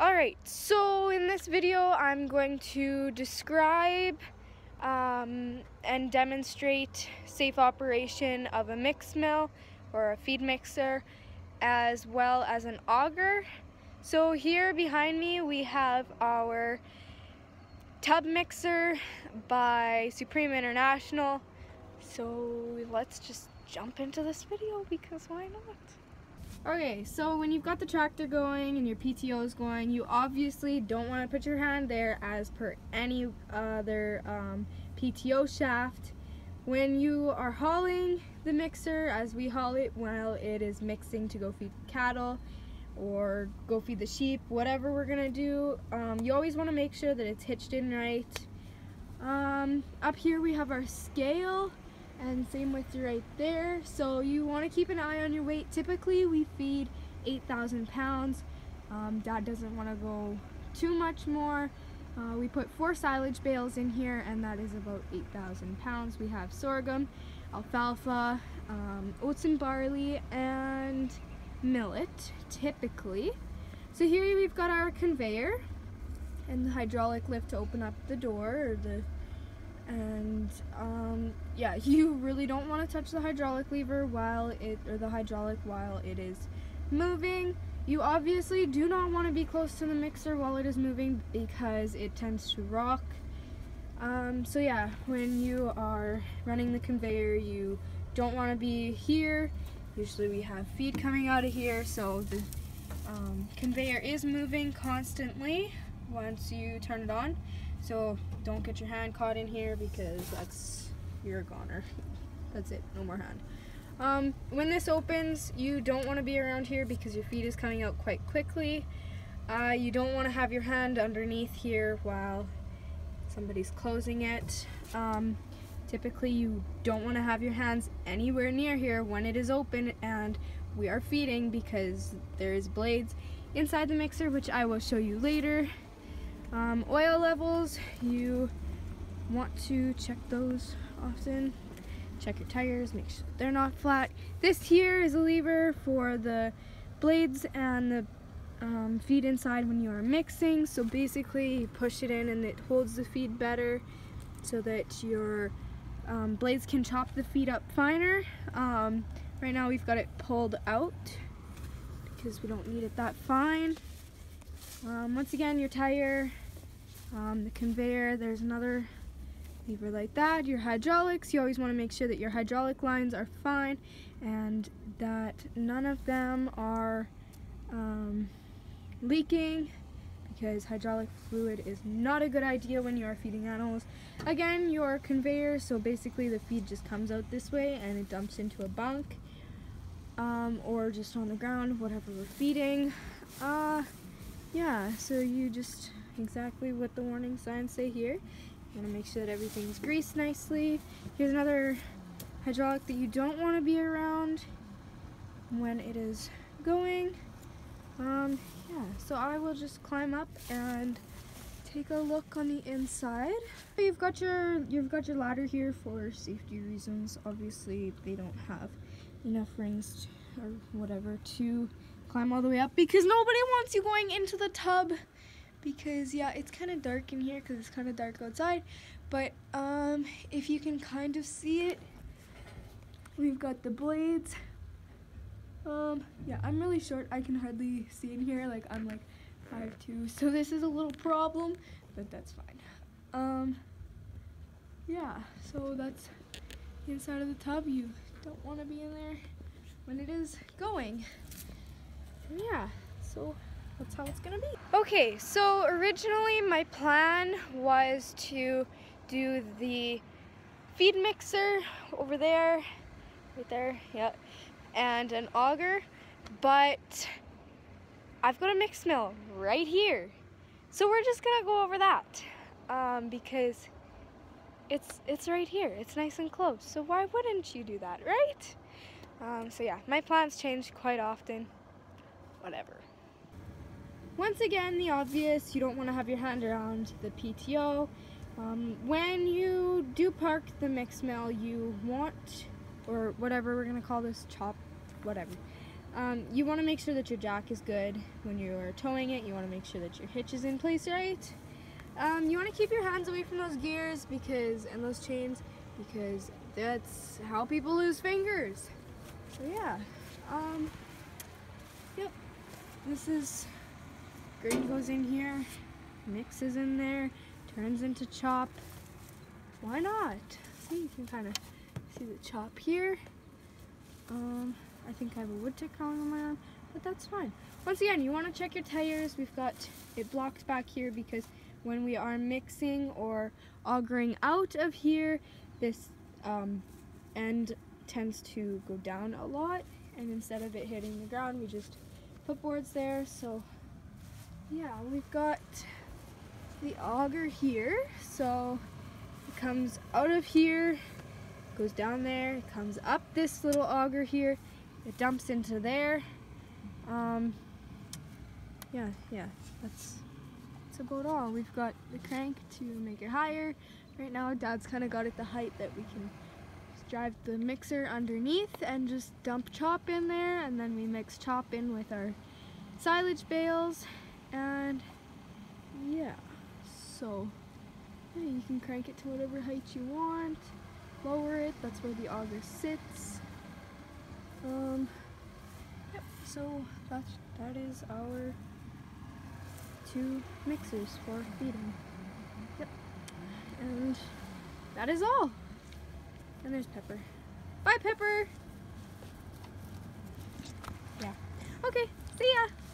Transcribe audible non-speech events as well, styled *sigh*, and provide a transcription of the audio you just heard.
Alright, so in this video I'm going to describe um, and demonstrate safe operation of a mix mill or a feed mixer as well as an auger. So here behind me we have our tub mixer by Supreme International. So let's just jump into this video because why not? Okay, so when you've got the tractor going and your PTO is going, you obviously don't want to put your hand there as per any other um, PTO shaft. When you are hauling the mixer, as we haul it while it is mixing to go feed cattle or go feed the sheep, whatever we're gonna do, um, you always want to make sure that it's hitched in right. Um, up here we have our scale and same with you right there. So you want to keep an eye on your weight. Typically we feed 8,000 pounds. Um, Dad doesn't want to go too much more. Uh, we put four silage bales in here and that is about 8,000 pounds. We have sorghum, alfalfa, um, oats and barley, and millet, typically. So here we've got our conveyor and the hydraulic lift to open up the door or the and um, yeah *laughs* you really don't want to touch the hydraulic lever while it or the hydraulic while it is moving. You obviously do not want to be close to the mixer while it is moving because it tends to rock. Um, so yeah when you are running the conveyor you don't want to be here. Usually we have feed coming out of here so the um, conveyor is moving constantly once you turn it on so don't get your hand caught in here because that's, you're a goner. *laughs* That's it, no more hand. Um, when this opens, you don't want to be around here because your feed is coming out quite quickly. Uh, you don't want to have your hand underneath here while somebody's closing it. Um, typically you don't want to have your hands anywhere near here when it is open and we are feeding because there's blades inside the mixer which I will show you later. Um, oil levels, you want to check those often. Check your tires, make sure they're not flat. This here is a lever for the blades and the um, feed inside when you are mixing. So basically you push it in and it holds the feed better so that your um, blades can chop the feed up finer. Um, right now we've got it pulled out because we don't need it that fine. Um, once again, your tire, um, the conveyor, there's another lever like that. Your hydraulics, you always want to make sure that your hydraulic lines are fine and that none of them are um, leaking because hydraulic fluid is not a good idea when you are feeding animals. Again, your conveyor, so basically the feed just comes out this way and it dumps into a bunk um, or just on the ground, whatever we're feeding. Uh, yeah, so you just, exactly what the warning signs say here. You want to make sure that everything's greased nicely. Here's another hydraulic that you don't want to be around when it is going. Um, yeah, so I will just climb up and take a look on the inside. You've got your you've got your ladder here for safety reasons. Obviously, they don't have enough rings or whatever to climb all the way up because nobody wants you going into the tub because yeah it's kind of dark in here because it's kind of dark outside. But um if you can kind of see it we've got the blades. Um yeah I'm really short. I can hardly see in here. Like I'm like 5'2 so *laughs* this is a little problem but that's fine. Um yeah so that's inside of the tub. You don't want to be in there when it is going yeah, so that's how it's gonna be. Okay, so originally my plan was to do the feed mixer over there, right there, yeah, and an auger, but I've got a mix mill right here. So we're just gonna go over that um, because it's it's right here. It's nice and close. So why wouldn't you do that, right? Um, so yeah, my plans change quite often whatever. Once again, the obvious, you don't want to have your hand around the PTO. Um, when you do park the mix mill, you want, or whatever we're going to call this, chop, whatever. Um, you want to make sure that your jack is good when you're towing it. You want to make sure that your hitch is in place right. Um, you want to keep your hands away from those gears because and those chains because that's how people lose fingers. So yeah. Um. This is green goes in here, mixes in there, turns into chop. Why not? See, you can kind of see the chop here. Um, I think I have a wood tick crawling on my arm, but that's fine. Once again, you want to check your tires. We've got it blocked back here because when we are mixing or augering out of here, this um, end tends to go down a lot and instead of it hitting the ground, we just put boards there. So yeah, we've got the auger here. So it comes out of here, goes down there, it comes up this little auger here, it dumps into there. Um, yeah, yeah, that's, that's about all. We've got the crank to make it higher. Right now, Dad's kind of got it the height that we can drive the mixer underneath and just dump chop in there and then we mix chop in with our silage bales and yeah. So yeah, you can crank it to whatever height you want lower it that's where the auger sits. Um yep so that's that is our two mixers for feeding. Yep and that is all and there's Pepper. Bye, Pepper! Yeah. Okay, see ya!